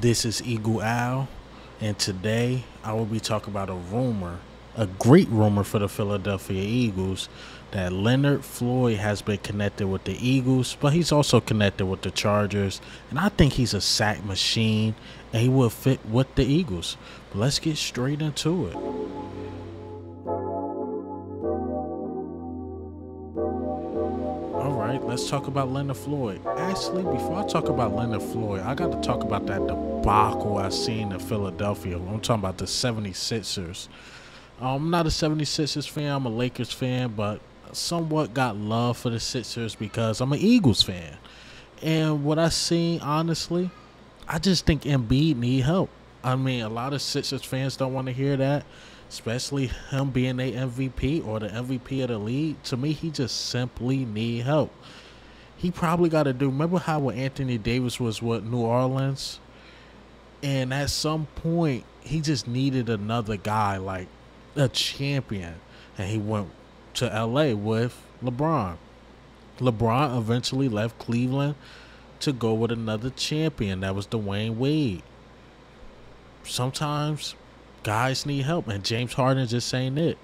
This is Eagle Al, and today I will be talking about a rumor, a great rumor for the Philadelphia Eagles, that Leonard Floyd has been connected with the Eagles, but he's also connected with the Chargers, and I think he's a sack machine, and he will fit with the Eagles. But let's get straight into it. Right, let's talk about Leonard Floyd. Actually, before I talk about Leonard Floyd, I got to talk about that debacle I seen in Philadelphia. I'm talking about the 76ers. Um, I'm not a 76ers fan, I'm a Lakers fan, but somewhat got love for the Sixers because I'm an Eagles fan. And what I seen, honestly, I just think Embiid need help. I mean, a lot of Sixers fans don't want to hear that especially him being a MVP or the MVP of the league. To me, he just simply need help. He probably got to do. Remember how when Anthony Davis was with New Orleans, and at some point he just needed another guy like a champion, and he went to LA with LeBron. LeBron eventually left Cleveland to go with another champion. That was Dwyane Wade. Sometimes guys need help, and James Harden just saying it.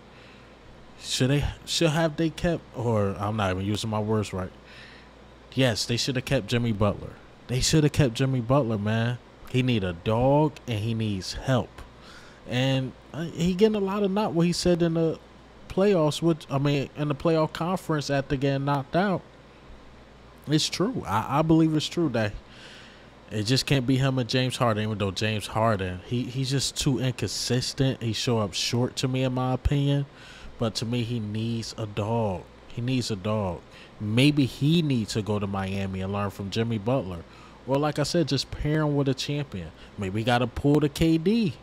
Should they should have they kept or I'm not even using my words right. Yes, they should have kept Jimmy Butler. They should have kept Jimmy Butler, man. He need a dog and he needs help. And uh, he getting a lot of not what he said in the playoffs which I mean in the playoff conference after getting knocked out. It's true. I, I believe it's true that it just can't be him and James Harden, even though James Harden, he, he's just too inconsistent. He show up short to me in my opinion. But to me he needs a dog. He needs a dog. Maybe he needs to go to Miami and learn from Jimmy Butler. Or like I said, just pair him with a champion. Maybe he gotta pull the KD.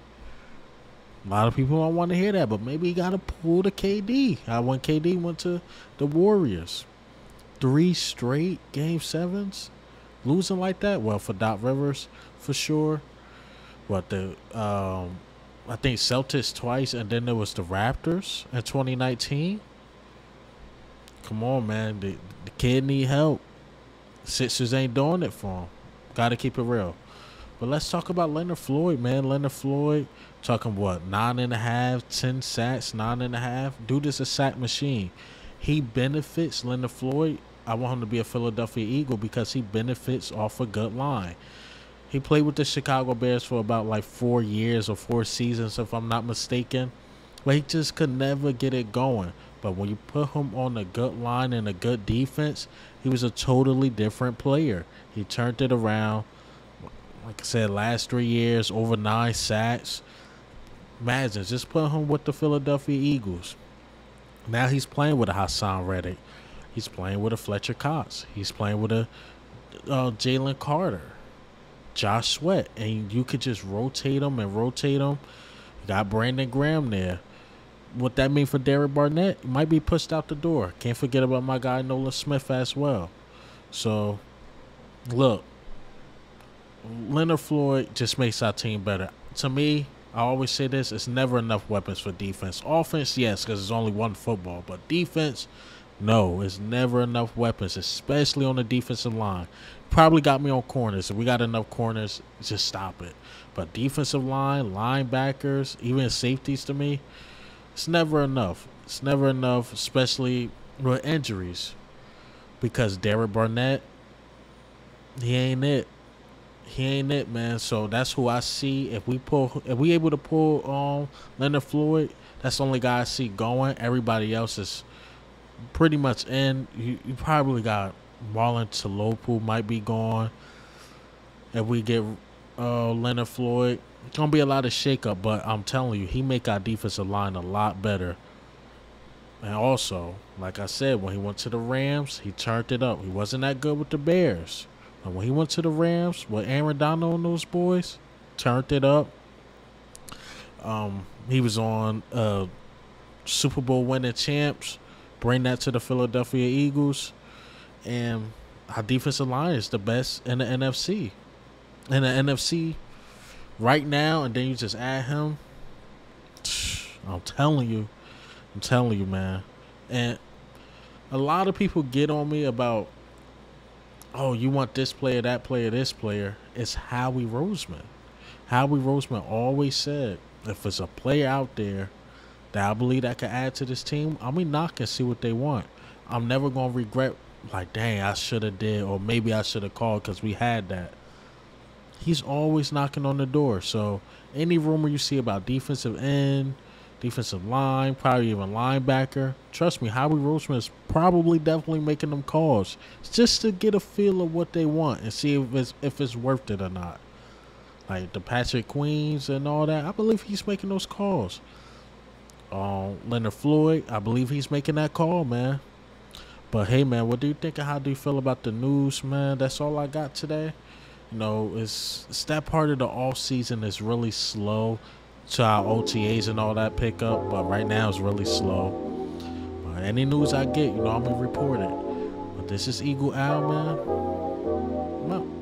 A lot of people don't want to hear that, but maybe he got to pull the KD. I when KD went to the Warriors, three straight game sevens losing like that. Well, for Doc Rivers, for sure. What the um, I think Celtics twice, and then there was the Raptors in 2019. Come on, man, the the kid need help. Sixers ain't doing it for him. Got to keep it real. But let's talk about Leonard Floyd, man. Leonard Floyd talking what nine and a half, ten sacks, nine and a half. Dude is a sack machine. He benefits Leonard Floyd I want him to be a Philadelphia Eagle because he benefits off a good line. He played with the Chicago Bears for about like four years or four seasons, if I'm not mistaken. But he just could never get it going. But when you put him on a good line and a good defense, he was a totally different player. He turned it around. Like I said, last three years, over nine sacks. Imagine just put him with the Philadelphia Eagles. Now he's playing with a Haason Reddick. He's playing with a Fletcher Cox. He's playing with a uh, Jalen Carter, Josh Sweat, and you could just rotate them and rotate them. Got Brandon Graham there. What that mean for Derek Barnett? Might be pushed out the door. Can't forget about my guy Nolan Smith as well. So, look, Leonard Floyd just makes our team better. To me, I always say this: it's never enough weapons for defense. Offense, yes, because it's only one football, but defense no, it's never enough weapons, especially on the defensive line. Probably got me on corners. If we got enough corners, just stop it. But defensive line, linebackers, even safeties to me, it's never enough. It's never enough, especially with injuries. Because Derek Barnett, he ain't it. He ain't it, man. So that's who I see. If we pull, if we able to pull um Leonard Floyd, that's the only guy I see going. Everybody else is pretty much in. You, you probably got Marlon Tuipulotu might be gone. If we get uh, Leonard Floyd, it's gonna be a lot of shakeup. But I'm telling you, he make our defensive line a lot better. And also, like I said, when he went to the Rams, he turned it up. He wasn't that good with the Bears. And when he went to the Rams with Aaron Donald and those boys, turned it up. Um, he was on uh, Super Bowl winning champs bring that to the Philadelphia Eagles, and our defensive line is the best in the NFC. In the NFC right now, and then you just add him. I'm telling you, I'm telling you, man. And a lot of people get on me about, oh, you want this player, that player, this player. It's Howie Roseman. Howie Roseman always said, if it's a player out there that I believe that can add to this team, I'm gonna knock and see what they want. I'm never gonna regret like, dang, I should have did, or maybe I should have called because we had that. He's always knocking on the door. So any rumor you see about defensive end, defensive line, probably even linebacker, trust me, Howie Roseman is probably definitely making them calls just to get a feel of what they want and see if it's if it's worth it or not. Like the Patrick Queens and all that, I believe he's making those calls. Um, Leonard Floyd, I believe he's making that call, man. But hey, man, what do you think? how do you feel about the news, man? That's all I got today. You know, it's, it's that part of the off season is really slow to our OTAs and all that pickup, but right now it's really slow. But any news I get, you know, I'm gonna report it. But this is Eagle Al, man.